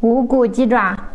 无骨鸡爪。